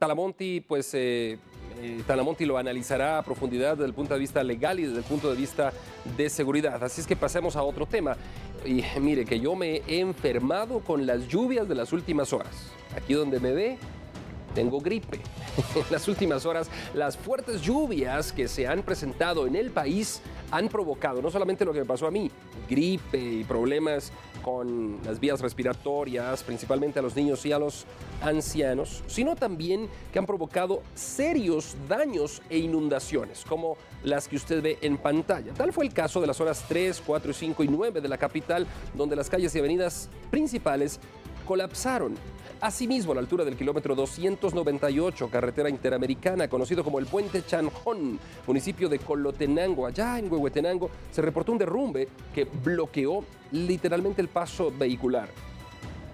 Talamonti, pues eh, eh, Talamonti lo analizará a profundidad desde el punto de vista legal y desde el punto de vista de seguridad. Así es que pasemos a otro tema. Y mire que yo me he enfermado con las lluvias de las últimas horas. Aquí donde me ve, tengo gripe. En las últimas horas, las fuertes lluvias que se han presentado en el país han provocado no solamente lo que me pasó a mí, gripe y problemas con las vías respiratorias, principalmente a los niños y a los ancianos, sino también que han provocado serios daños e inundaciones, como las que usted ve en pantalla. Tal fue el caso de las horas 3, 4, 5 y 9 de la capital, donde las calles y avenidas principales colapsaron. Asimismo, a la altura del kilómetro 298, carretera interamericana, conocido como el Puente Chanjón, municipio de Colotenango, allá en Huehuetenango, se reportó un derrumbe que bloqueó literalmente el paso vehicular.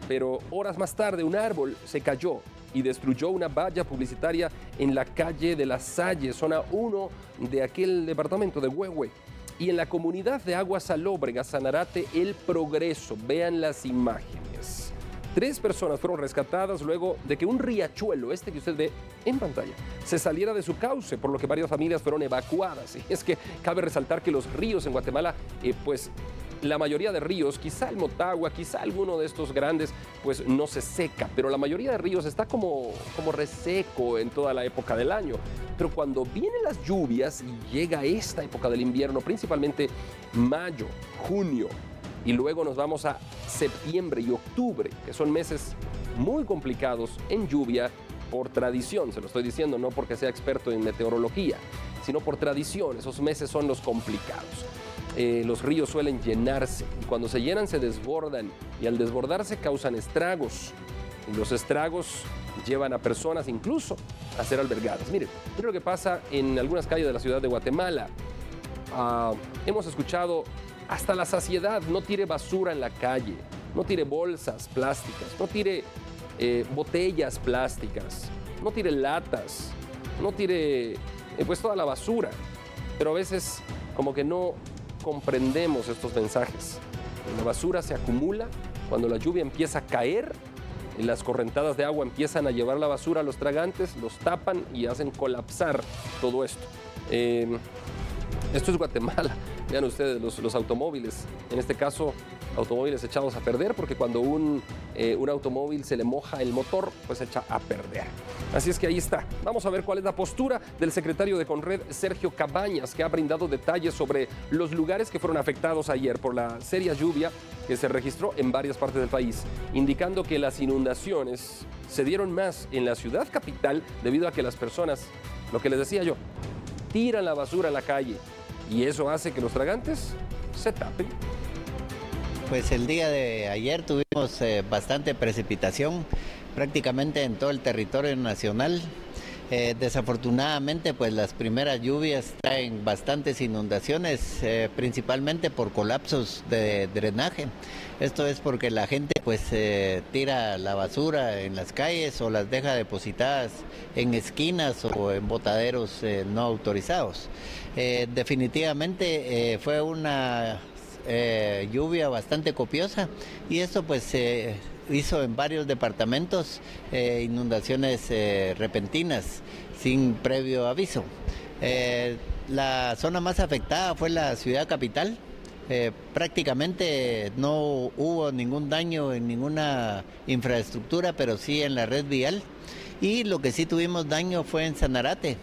Pero horas más tarde un árbol se cayó y destruyó una valla publicitaria en la calle de la Salle, zona 1 de aquel departamento de Huehue. Y en la comunidad de Agua Salóbrega, Sanarate, El Progreso. Vean las imágenes. Tres personas fueron rescatadas luego de que un riachuelo, este que usted ve en pantalla, se saliera de su cauce, por lo que varias familias fueron evacuadas. Y es que cabe resaltar que los ríos en Guatemala, eh, pues la mayoría de ríos, quizá el Motagua, quizá alguno de estos grandes, pues no se seca, pero la mayoría de ríos está como, como reseco en toda la época del año. Pero cuando vienen las lluvias y llega esta época del invierno, principalmente mayo, junio, y luego nos vamos a septiembre y octubre, que son meses muy complicados en lluvia por tradición, se lo estoy diciendo no porque sea experto en meteorología, sino por tradición, esos meses son los complicados. Eh, los ríos suelen llenarse y cuando se llenan se desbordan y al desbordarse causan estragos. Y los estragos llevan a personas incluso a ser albergadas. Miren, mire lo que pasa en algunas calles de la ciudad de Guatemala. Ah, hemos escuchado hasta la saciedad, no tire basura en la calle, no tire bolsas plásticas, no tire eh, botellas plásticas, no tire latas, no tire eh, pues toda la basura. Pero a veces como que no comprendemos estos mensajes. La basura se acumula cuando la lluvia empieza a caer las correntadas de agua empiezan a llevar la basura a los tragantes, los tapan y hacen colapsar todo esto. Eh, esto es Guatemala. Vean ustedes los, automóviles, en este caso automóviles echados a perder, porque cuando un, eh, un automóvil se le moja el motor, pues se echa a perder. Así es que ahí está. Vamos a ver cuál es la postura del secretario de Conred, Sergio Cabañas, que ha brindado detalles sobre los lugares que fueron afectados ayer por la seria lluvia que se registró en varias partes del país, indicando que las inundaciones se dieron más en la ciudad capital debido a que las personas, lo que les decía yo, tiran la basura a la calle, y eso hace que los tragantes se tapen. Pues el día de ayer tuvimos eh, bastante precipitación prácticamente en todo el territorio nacional. Eh, desafortunadamente, pues las primeras lluvias traen bastantes inundaciones, eh, principalmente por colapsos de drenaje. Esto es porque la gente pues tira la basura en las calles o las deja depositadas en esquinas o en botaderos no autorizados. definitivamente fue una lluvia bastante copiosa y esto pues se hizo en varios departamentos eh, inundaciones eh, repentinas sin previo aviso. Eh, la zona más afectada fue la ciudad capital. prácticamente no hubo ningún daño en ninguna infraestructura, pero sí en la red vial. Y lo que sí tuvimos daño fue en Sanarate,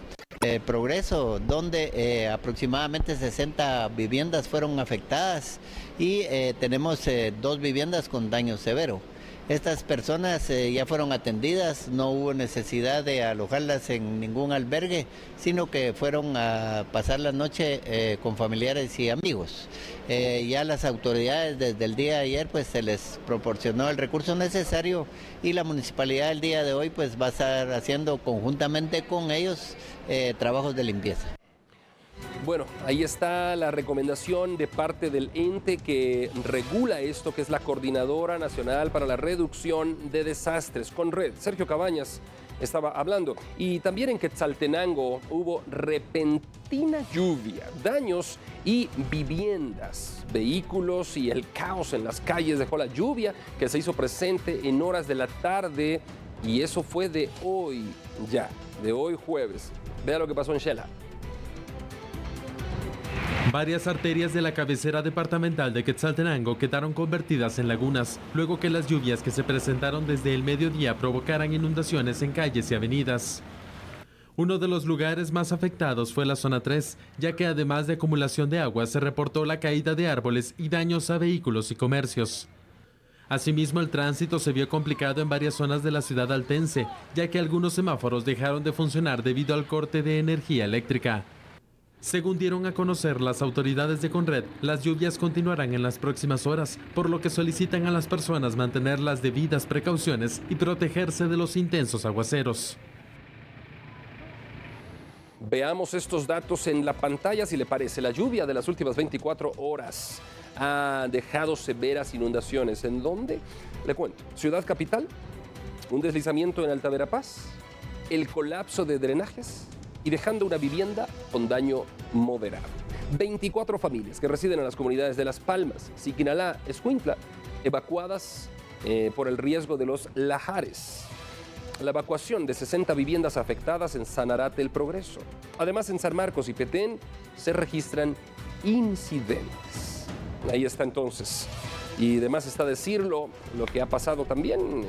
Progreso, donde aproximadamente 60 viviendas fueron afectadas y tenemos dos viviendas con daño severo. Estas personas eh, ya fueron atendidas, no hubo necesidad de alojarlas en ningún albergue, sino que fueron a pasar la noche eh, con familiares y amigos. Eh, ya las autoridades desde el día de ayer pues se les proporcionó el recurso necesario y la municipalidad el día de hoy pues va a estar haciendo conjuntamente con ellos trabajos de limpieza. Bueno, ahí está la recomendación de parte del ente que regula esto, que es la Coordinadora Nacional para la Reducción de Desastres, con Red. Sergio Cabañas estaba hablando. Y también en Quetzaltenango hubo repentina lluvia, daños y viviendas, vehículos y el caos en las calles dejó la lluvia que se hizo presente en horas de la tarde Y eso fue de hoy ya, de hoy jueves. Vea lo que pasó en Shela. Varias arterias de la cabecera departamental de Quetzaltenango quedaron convertidas en lagunas, luego que las lluvias que se presentaron desde el mediodía provocaran inundaciones en calles y avenidas. Uno de los lugares más afectados fue la zona 3, ya que además de acumulación de agua se reportó la caída de árboles y daños a vehículos y comercios. Asimismo, el tránsito se vio complicado en varias zonas de la ciudad altense, ya que algunos semáforos dejaron de funcionar debido al corte de energía eléctrica. Según dieron a conocer las autoridades de Conred, las lluvias continuarán en las próximas horas, por lo que solicitan a las personas mantener las debidas precauciones y protegerse de los intensos aguaceros. Veamos estos datos en la pantalla, si le parece. La lluvia de las últimas 24 horas ha dejado severas inundaciones. ¿En dónde? Le cuento. Ciudad capital, un deslizamiento en Alta Verapaz, el colapso de drenajes, y dejando una vivienda con daño moderado. 24 familias que residen en las comunidades de Las Palmas, Siquinalá, Escuintla, evacuadas eh, por el riesgo de los lajares. La evacuación de 60 viviendas afectadas en Sanarate el Progreso. Además, en San Marcos y Petén se registran incidentes. Ahí está entonces. Y además está decirlo lo que ha pasado también,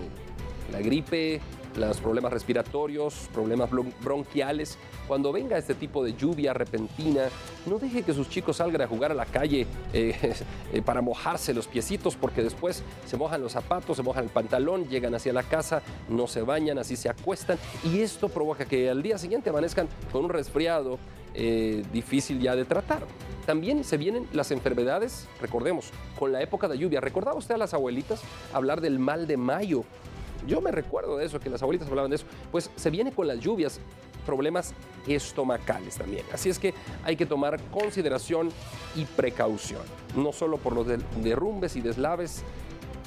la gripe, los problemas respiratorios, problemas bronquiales. Cuando venga este tipo de lluvia repentina, no deje que sus chicos salgan a jugar a la calle eh, eh, para mojarse los piecitos, porque después se mojan los zapatos, se mojan el pantalón, llegan hacia la casa, no se bañan, así se acuestan, y esto provoca que al día siguiente amanezcan con un resfriado eh, difícil ya de tratar. También se vienen las enfermedades, recordemos, con la época de lluvia. ¿Recordaba usted a las abuelitas hablar del mal de mayo? Yo me recuerdo de eso, que las abuelitas hablaban de eso. Pues se viene con las lluvias problemas estomacales también. Así es que hay que tomar consideración y precaución, no solo por los derrumbes y deslaves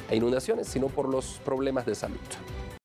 e inundaciones, sino por los problemas de salud.